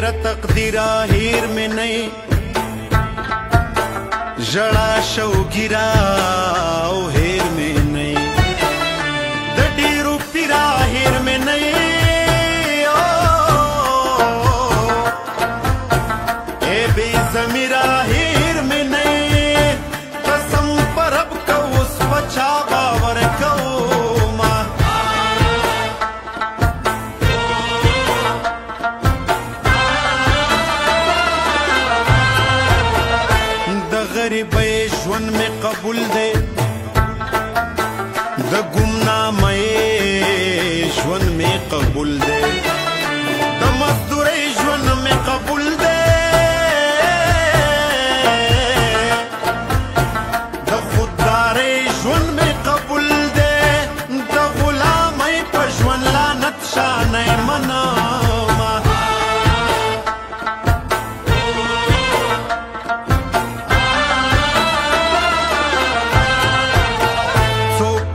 तेरा तकदीरा हीर में नहीं जड़ा शव गिरा ओ हे غریبه ژوند می قبول دی د ګمنامه ژوند می قبول دی د مزدوري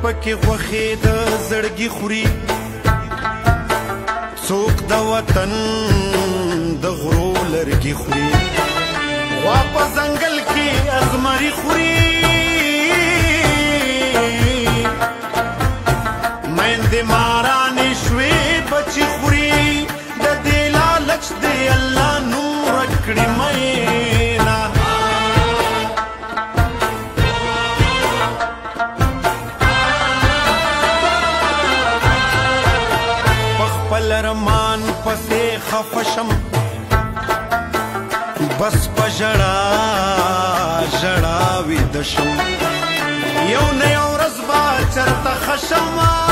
پکې خوخې د زړګي خوري څوک د وطن د غرو لرګي خوري وا په ځنګل کې ازمري خوري مېندې مارانې شوې بچي خوري د دې لالچ دې الله نور کړی مې لرمان پسې خفشم بس پژړا ژړا وې دشم یو نه یو رزبا چرته خشمه